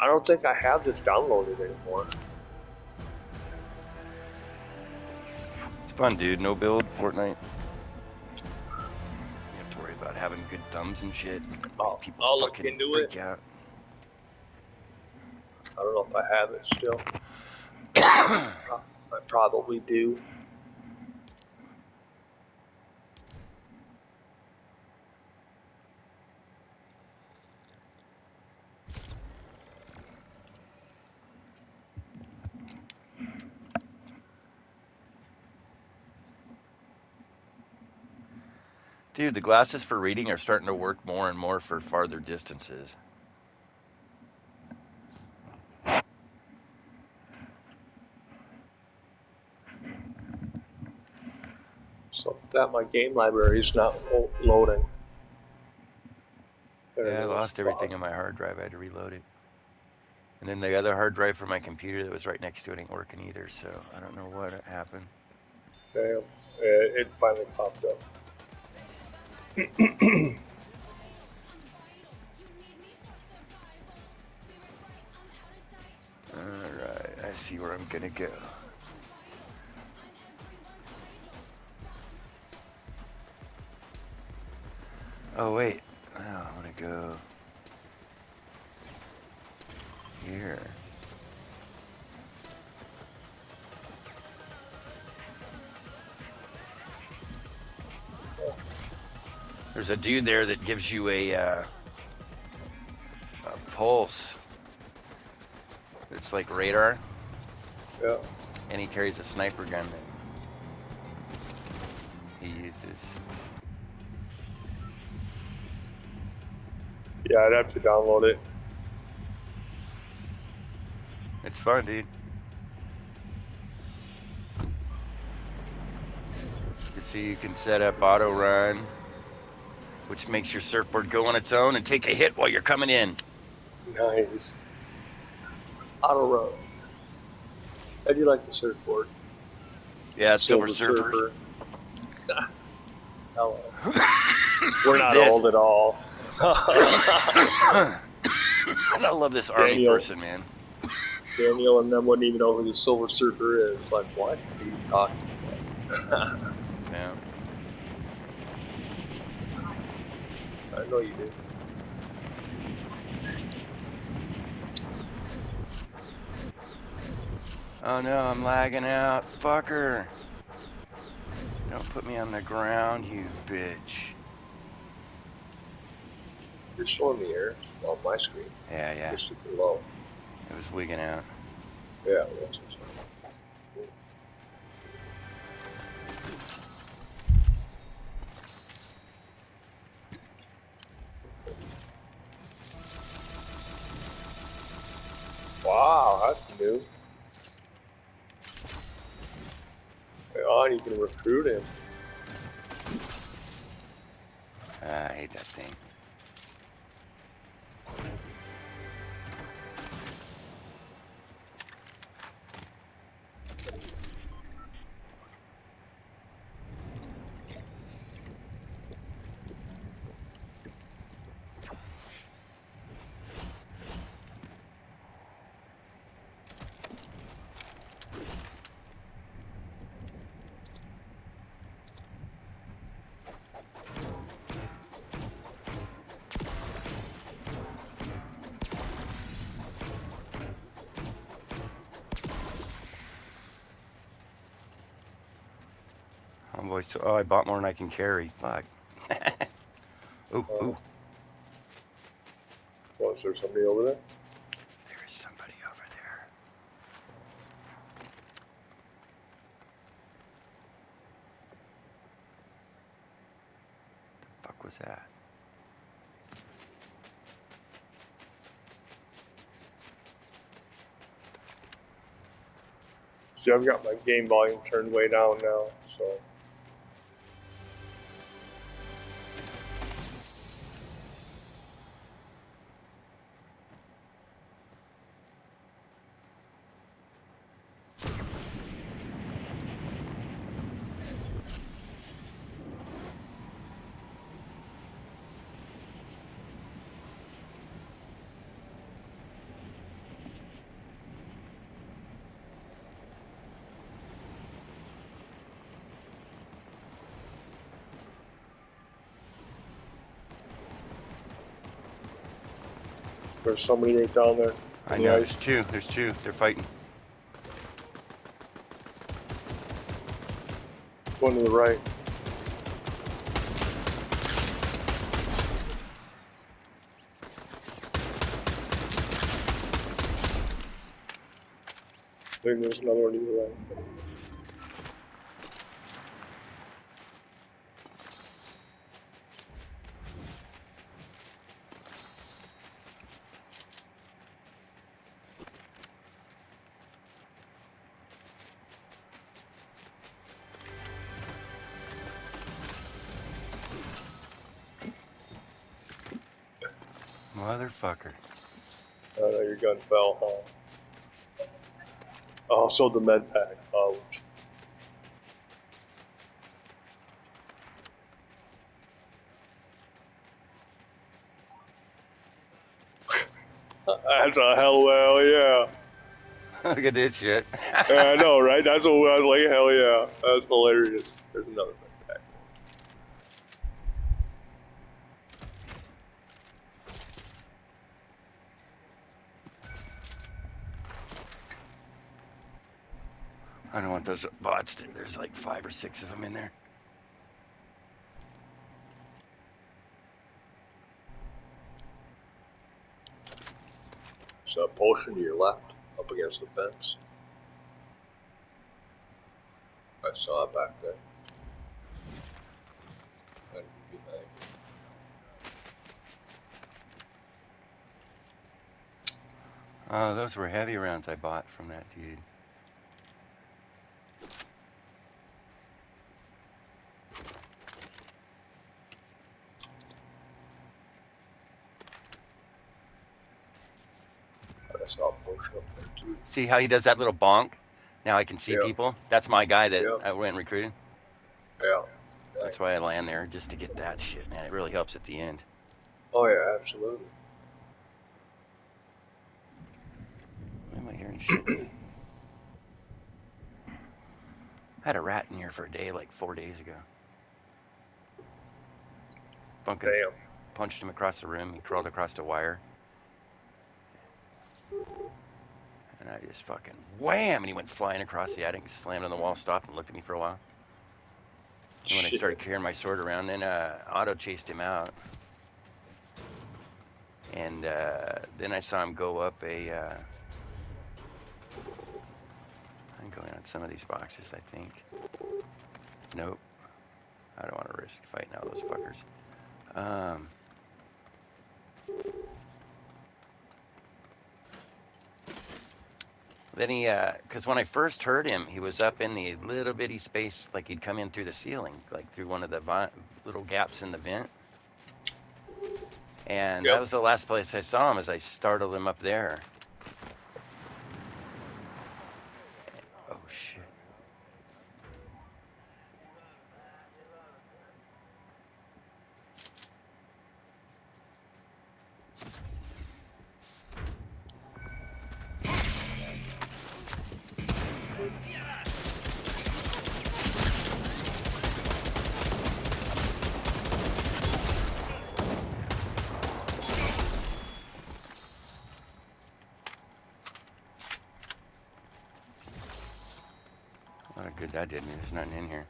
I don't think I have this downloaded anymore. It's fun, dude. No build, Fortnite. You have to worry about having good thumbs and shit. I'll, People I'll look fucking into freak it. out. I don't know if I have it still. I probably do. Dude, the glasses for reading are starting to work more and more for farther distances. So that my game library is not lo- loading. Yeah, I lost everything in my hard drive. I had to reload it. And then the other hard drive for my computer that was right next to it ain't working either, so I don't know what happened. Damn, it finally popped up. Alright, I see where I'm gonna go. Oh, wait. Oh, I'm gonna go here. There's a dude there that gives you a, uh, a pulse. It's like radar, Yeah. and he carries a sniper gun that he uses. Yeah, I'd have to download it. It's fun, dude. You see, you can set up auto run, which makes your surfboard go on its own and take a hit while you're coming in. Nice. Auto run. How do you like the surfboard? Yeah, Silver, Surfer. Hello. We're not This- old at all. and I love this army Daniel. person, man. Daniel and them wouldn't even know who the Silver Surfer is. Like, what are you talking about? Yeah. I know you do. Oh no, I'm lagging out. Fucker. Don't put me on the ground, you bitch. You're showing the air on my screen. Yeah, yeah. Super low. It was wigging out. Yeah, that's what's Oh boy, so oh, I bought more than I can carry. Fuck. ooh, Oh. ooh, Oh, is there somebody over there? there is somebody over there. The fuck was that? See, I've got my game volume turned way down now, so. There's somebody right down there. I Yeah. know. There's two. There's two. They're fighting. One to the right. I think there's another one to the right. I know your gun fell, huh? Oh, so the med pack. Oh, That's a hell well, yeah. Look at this shit. yeah. I know, right? That's what I was like, hell yeah. That's hilarious. There's another med pack. I don't want those bots. There's like five or six of them in there. So a potion to your left, up against the fence. I saw it back there. That'd be nice. Oh, those were heavy rounds I bought from that dude. I saw a potion up there too. See how he does that little bonk? Now I can see Yeah. people. That's my guy that Yeah. I went and recruited. Yeah. That's why I land there just to get that shit, man. It really helps at the end. Oh yeah, absolutely. Why am I hearing shit? I had a rat in here for a day, like four days ago. Bunkin Damn. punched him across the room. He crawled across the wire. I just fucking wham! And he went flying across the attic, slammed on the wall, stopped, and looked at me for a while. And when I started carrying my sword around, then uh, Otto chased him out. And uh, then I saw him go up a. Uh, I'm going on some of these boxes, I think. Nope. I don't want to risk fighting all those fuckers. Um, then he, uh, because when I first heard him, he was up in the little bitty space, like he'd come in through the ceiling, like through one of the vi- little gaps in the vent. And Yep. that was the last place I saw him, as I startled him up there. Oh shit. What a good that did me. There's nothing in here.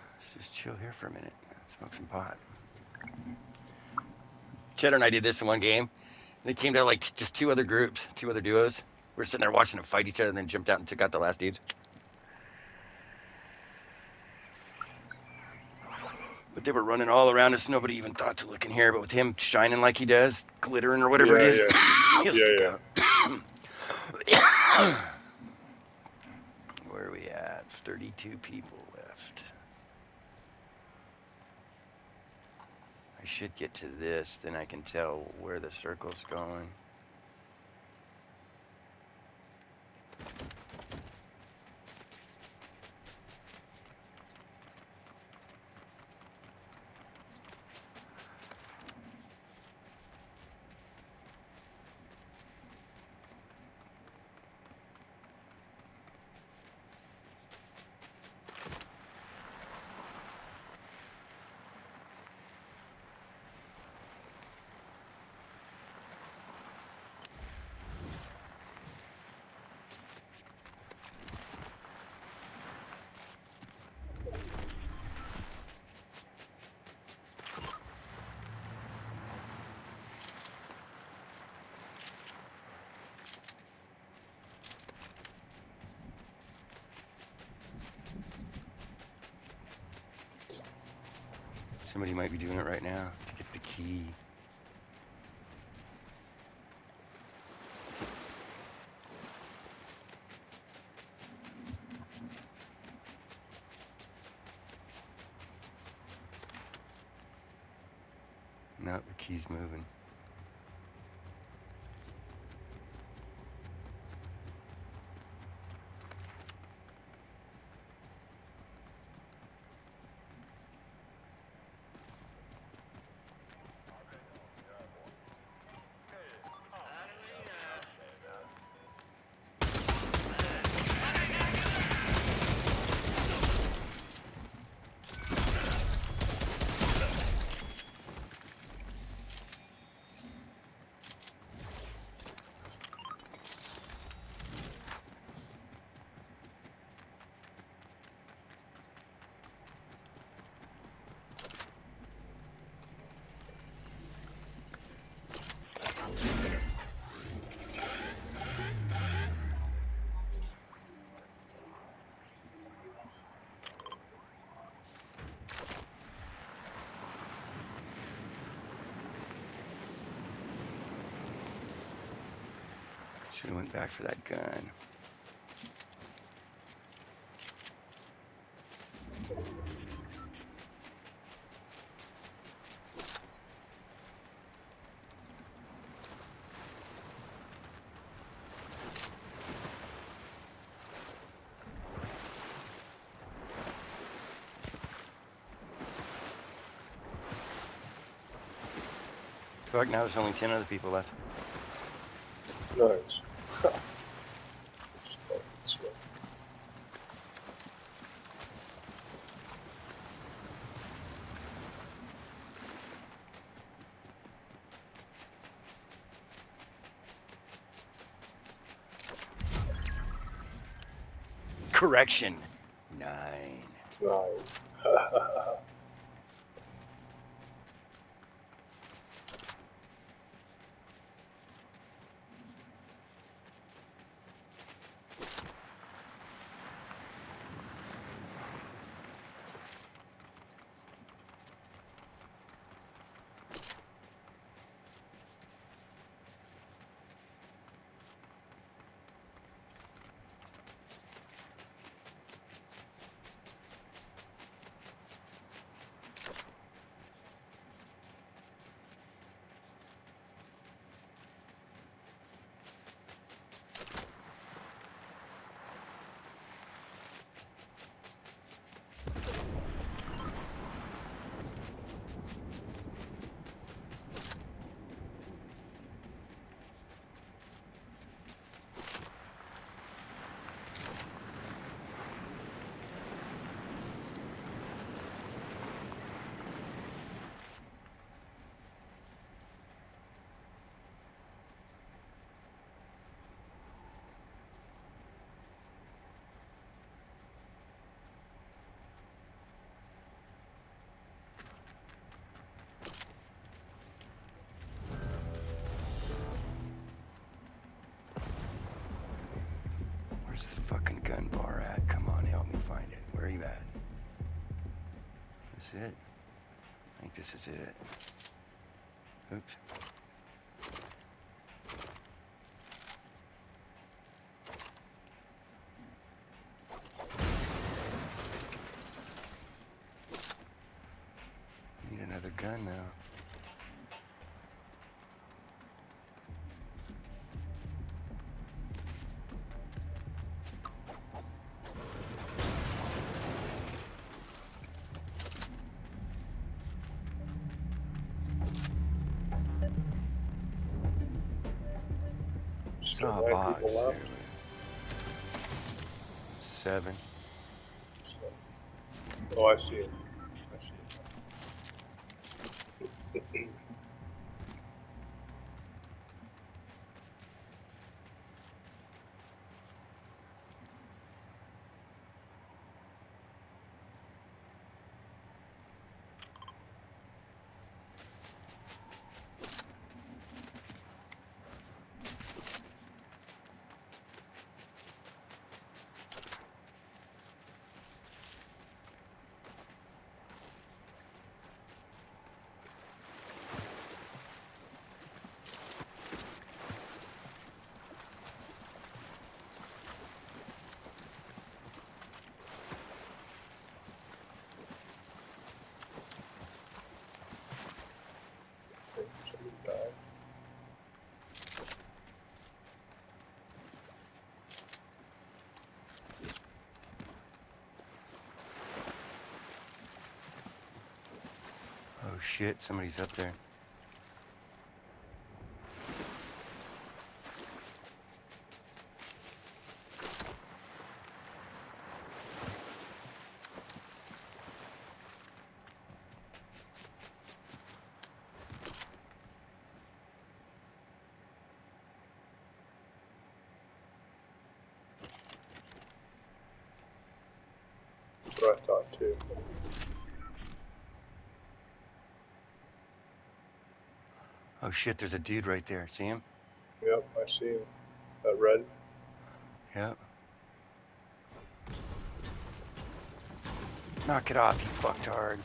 Let's just chill here for a minute. Smoke some pot. Cheddar and I did this in one game. And it came to like just two other groups, two other duos. We are sitting there watching them fight each other and then jumped out and took out the last dudes. But they were running all around us. Nobody even thought to look in here. But with him shining like he does, glittering or whatever Yeah, it is, he'll Yeah, stick out. Where are we at? 32 people left. Should get to this, then I can tell where the circle's going. Somebody might be doing it right now to get the key. Should have went back for that gun. Fuck, now there's only 10 other people left. Nice. Correction. Nine. Nice. it? I think this is it. Oops. Still Saw a box. people. Seven. Oh, I see it. I see it. shit, somebody's up there. I thought too. Oh shit, there's a dude right there. See him? Yep, I see him. That red. Yep. Knock it off, you fucktard.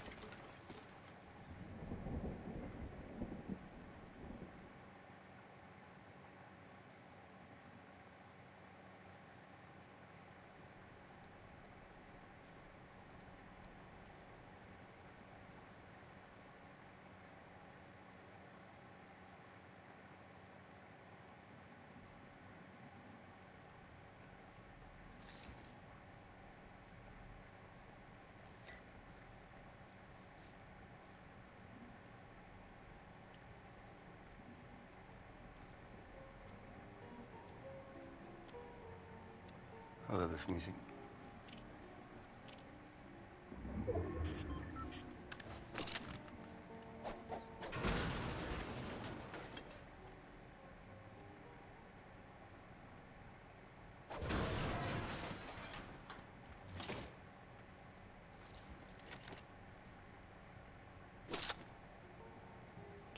This.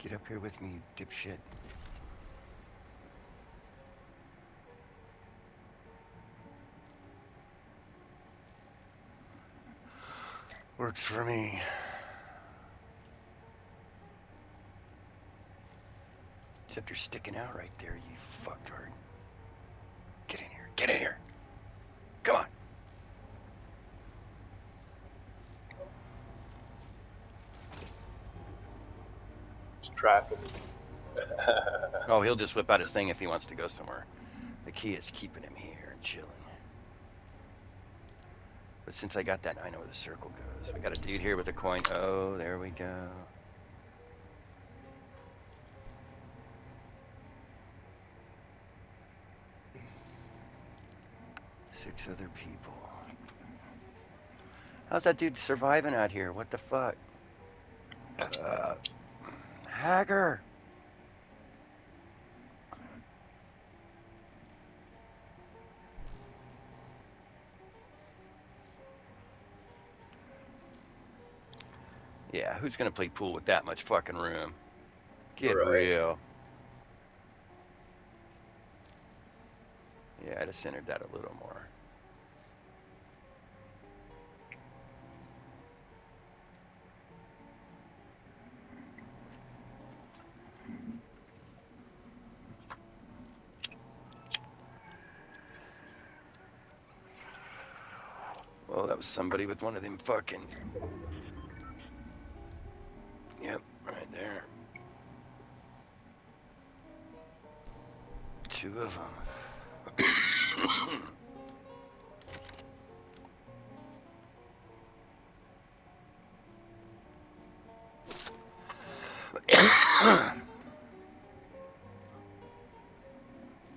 Get up here with me, you dipshit. Works for me. Except you're sticking out right there, you fucktard. Get in here. Get in here. Come on. It's trapping. Oh, he'll just whip out his thing if he wants to go somewhere. The key is keeping him here and chilling. But since I got that, I know where the circle goes. We got a dude here with a coin. Oh, there we go. Six other people. How's that dude surviving out here? What the fuck? Uh, Hager! Yeah, who's gonna play pool with that much fucking room? Get Right. real. Yeah, I'd have centered that a little more. Well, that was somebody with one of them fucking. There. Two of them.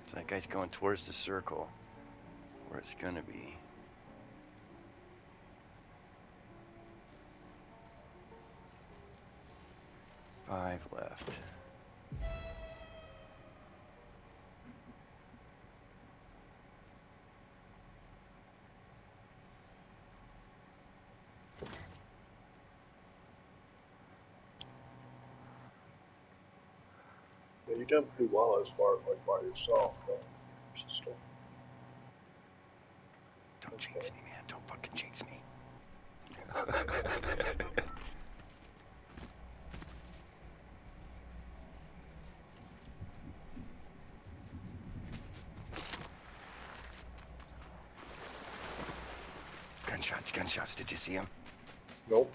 so that guy's going towards the circle where it's gonna be. Five left. Yeah, you've done pretty well as far as like by yourself. Though. Sister. Don't jinx me, man. Don't fucking jinx me. Did you see him? Nope.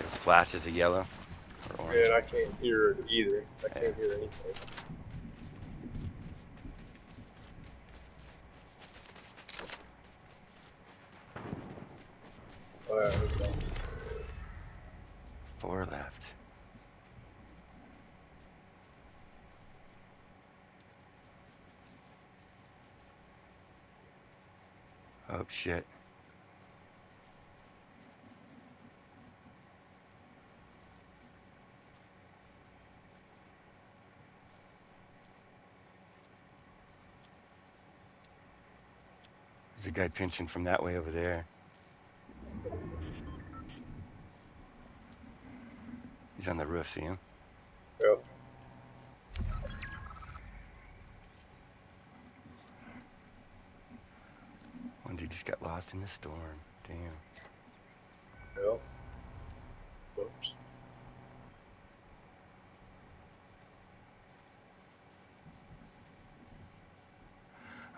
Those flashes of yellow or orange. And I can't hear it either. I can't hear anything. Oh, yeah, there's. Four left. Oh shit. Guy pinching from that way over there. He's on the roof, see him? Yep. One dude just got lost in the storm. Damn. Yep. Whoops.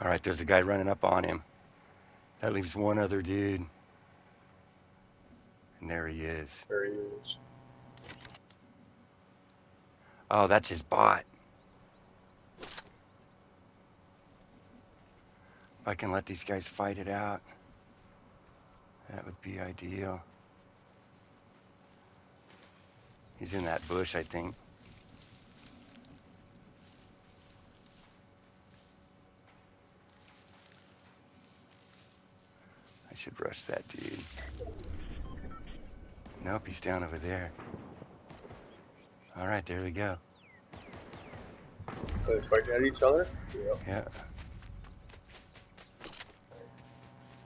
All right, there's a guy running up on him. That leaves one other dude. And there he is. There he is. Oh, that's his bot. If I can let these guys fight it out, that would be ideal. He's in that bush, I think. Should rush that dude. Nope, he's down over there. All right, there we go. So they fighting at each other? Yep. Yeah.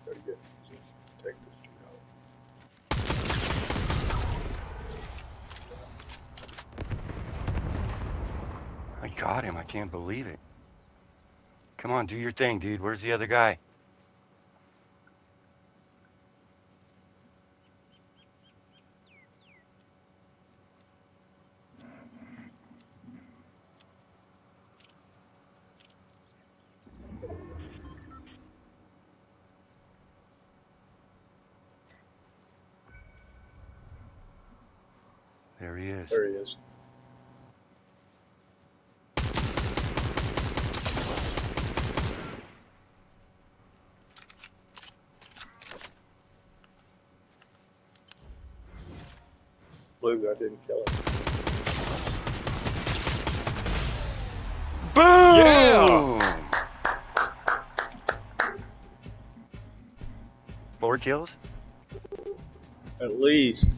Gotta get take this out. I got him. I can't believe it. Come on, do your thing, dude. Where's the other guy? There he is. There he is. Blue guy didn't kill him. Boom! Yeah! Four kills? At least.